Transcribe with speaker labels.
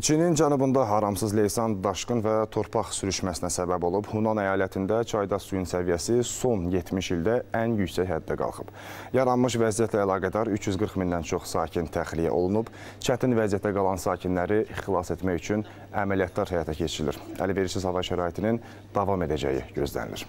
Speaker 1: Çinin cənubunda haramsız leysan, daşqın və torpaq sürüşməsinə səbəb olub. Hunan əyalətində çayda suyun səviyyəsi son 70 ildə ən yüksək həddə qalxıb. Yaranmış vəziyyətlə əlaqədar 340 mindən çox sakin təxliyə olunub. Çətin vəziyyətdə qalan sakinləri xilas etmək üçün əməliyyatlar həyata keçirilir. Əlverişsiz hava şəraitinin davam edəcəyi gözlənilir.